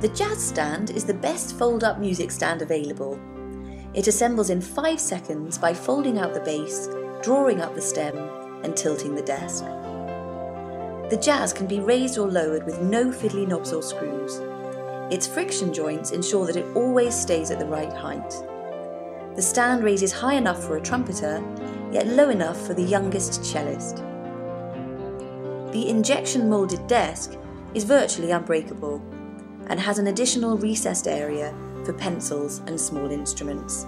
The Jazz Stand is the best fold-up music stand available. It assembles in 5 seconds by folding out the base, drawing up the stem and tilting the desk. The Jazz can be raised or lowered with no fiddly knobs or screws. Its friction joints ensure that it always stays at the right height. The stand raises high enough for a trumpeter, yet low enough for the youngest cellist. The injection moulded desk is virtually unbreakable and has an additional recessed area for pencils and small instruments.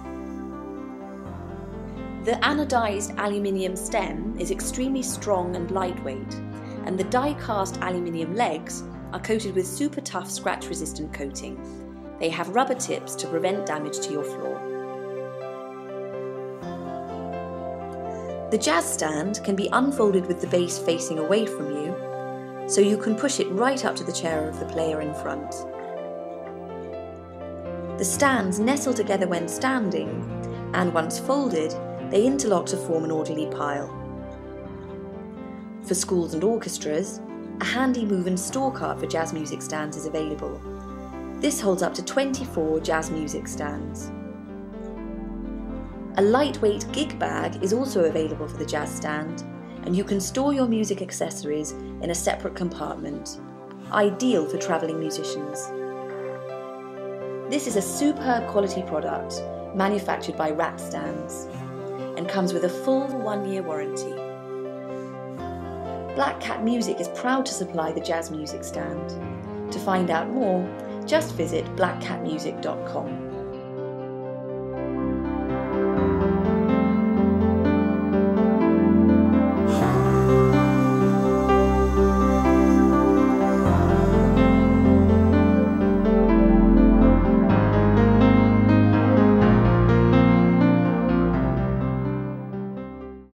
The anodized aluminium stem is extremely strong and lightweight, and the die-cast aluminium legs are coated with super tough scratch resistant coating. They have rubber tips to prevent damage to your floor. The jazz stand can be unfolded with the base facing away from you, so you can push it right up to the chair of the player in front. The stands nestle together when standing, and once folded, they interlock to form an orderly pile. For schools and orchestras, a handy move and store cart for jazz music stands is available. This holds up to 24 jazz music stands. A lightweight gig bag is also available for the jazz stand, and you can store your music accessories in a separate compartment, ideal for travelling musicians. This is a superb quality product manufactured by RATstands and comes with a full one year warranty. Black Cat Music is proud to supply the jazz music stand. To find out more, just visit blackcatmusic.com.